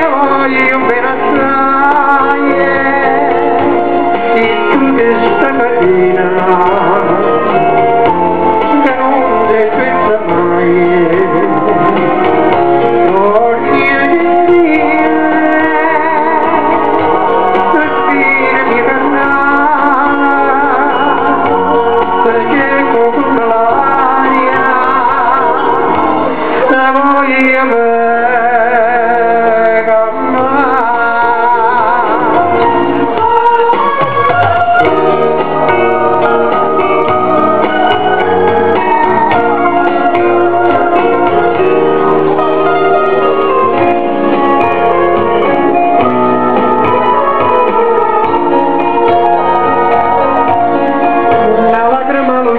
olho